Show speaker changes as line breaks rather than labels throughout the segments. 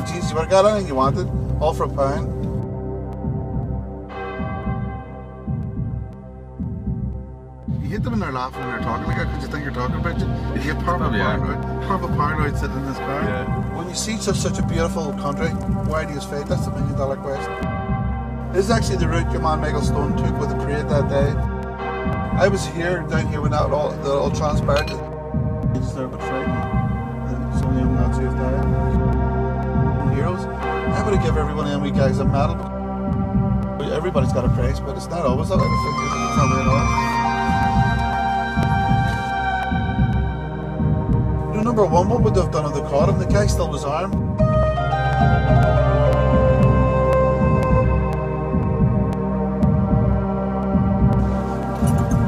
geez, you would have got anything you wanted, all for a pound. You hit them when they're laughing and they're talking like that because you think you're talking about you. You get part of a paranoid, part of a paranoid sitting in this car.
Yeah.
When you see such such a beautiful country, why do you fade? That's the million dollar question. This is actually the route your man Michael Stone took with the parade that day. I was here, down here when that all, that all transpired. It's there but frightening. And some young Nazi have died. Heroes. I'm going to give everyone in wee guys a medal. Everybody's got a price, but it's not always that way. It's not the at all. Number one, what would they have done if they caught him? The guy still was armed.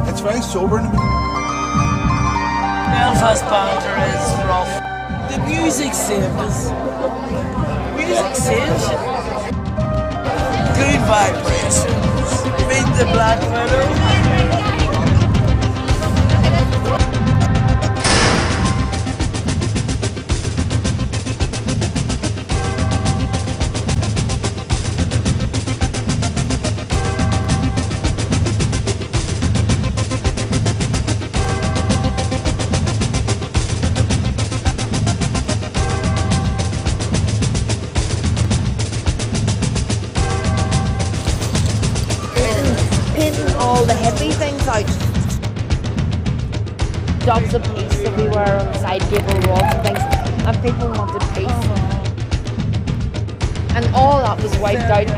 It's very sobering.
Belfast banter is rough. The music saved us. Music you. Good vibrations. Beat the Black Widow.
All the heavy things out. Dogs of peace everywhere on the side gable walls and things, and people wanted peace. And all that was wiped out.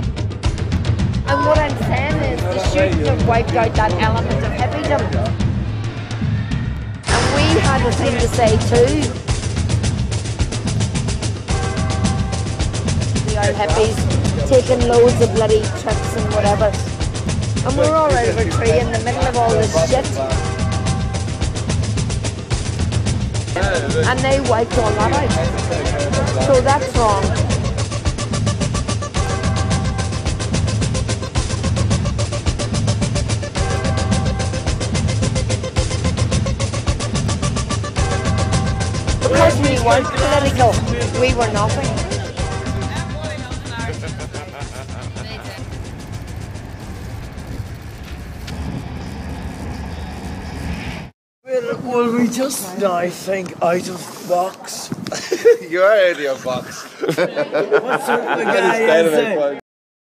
And what I'm saying is the shooting have wiped out that element of heavydom. And we had a thing to say too. The old hippies taking loads of bloody trips and whatever. And we're all over a tree in the middle of all this shit. And they wiped all that out. So that's wrong. Because we weren't political, we were nothing.
Will, will we just I think out of box?
you are out of your box.
What's the guy
Better
say?
than